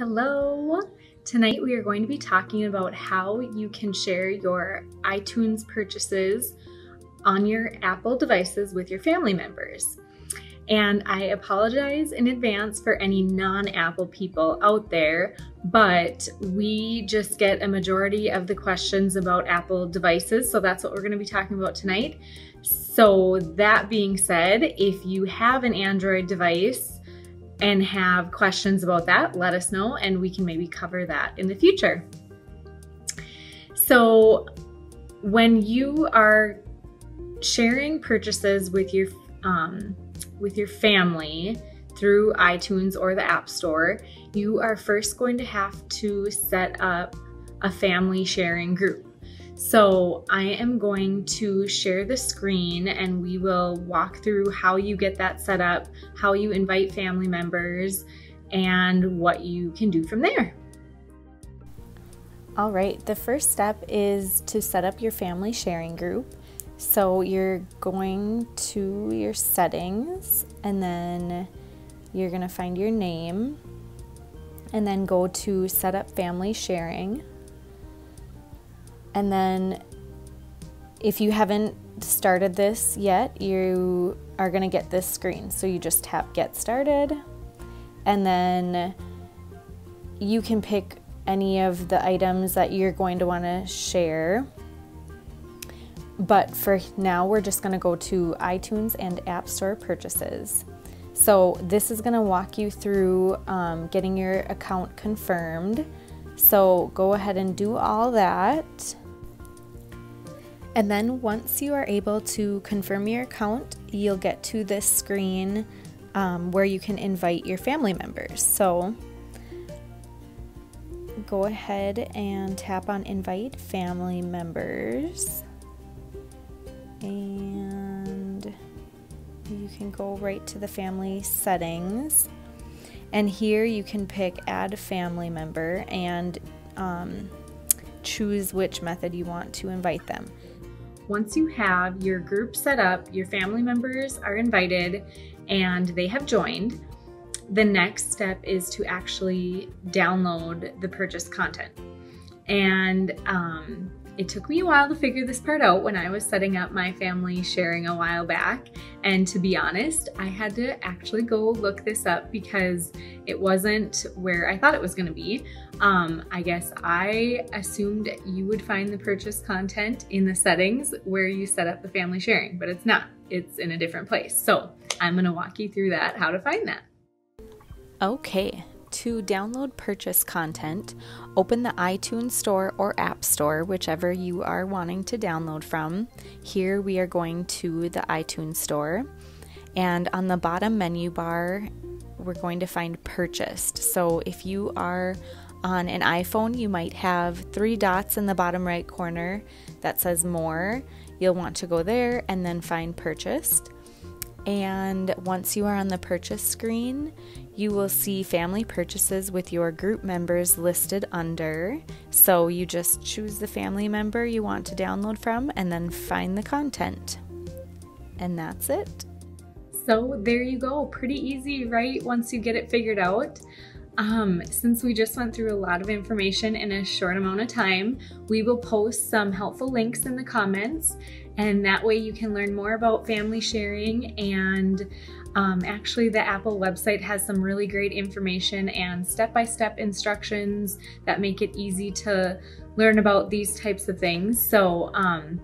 Hello! Tonight we are going to be talking about how you can share your iTunes purchases on your Apple devices with your family members. And I apologize in advance for any non Apple people out there, but we just get a majority of the questions about Apple devices. So that's what we're going to be talking about tonight. So, that being said, if you have an Android device, and have questions about that, let us know and we can maybe cover that in the future. So, when you are sharing purchases with your um, with your family through iTunes or the App Store, you are first going to have to set up a family sharing group. So I am going to share the screen and we will walk through how you get that set up, how you invite family members, and what you can do from there. All right, the first step is to set up your family sharing group. So you're going to your settings and then you're going to find your name and then go to set up family sharing. And then if you haven't started this yet, you are going to get this screen. So you just tap get started and then you can pick any of the items that you're going to want to share. But for now, we're just going to go to iTunes and App Store purchases. So this is going to walk you through um, getting your account confirmed. So go ahead and do all that. And then once you are able to confirm your account, you'll get to this screen um, where you can invite your family members. So go ahead and tap on invite family members. And you can go right to the family settings. And here you can pick add family member and um, choose which method you want to invite them. Once you have your group set up, your family members are invited and they have joined, the next step is to actually download the purchase content. And um, it took me a while to figure this part out when I was setting up my family sharing a while back. And to be honest, I had to actually go look this up because it wasn't where I thought it was gonna be. Um, I guess I assumed you would find the purchase content in the settings where you set up the family sharing, but it's not. It's in a different place. So I'm gonna walk you through that, how to find that. Okay, to download purchase content, open the iTunes Store or App Store, whichever you are wanting to download from. Here we are going to the iTunes Store, and on the bottom menu bar, we're going to find purchased. So if you are on an iPhone, you might have three dots in the bottom right corner that says more. You'll want to go there and then find purchased. And once you are on the purchase screen, you will see family purchases with your group members listed under. So you just choose the family member you want to download from and then find the content. And that's it. So there you go. Pretty easy, right? Once you get it figured out. Um, since we just went through a lot of information in a short amount of time, we will post some helpful links in the comments, and that way you can learn more about family sharing. And um, actually, the Apple website has some really great information and step by step instructions that make it easy to learn about these types of things. So, um,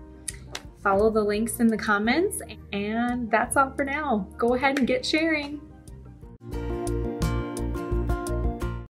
follow the links in the comments, and that's all for now. Go ahead and get sharing.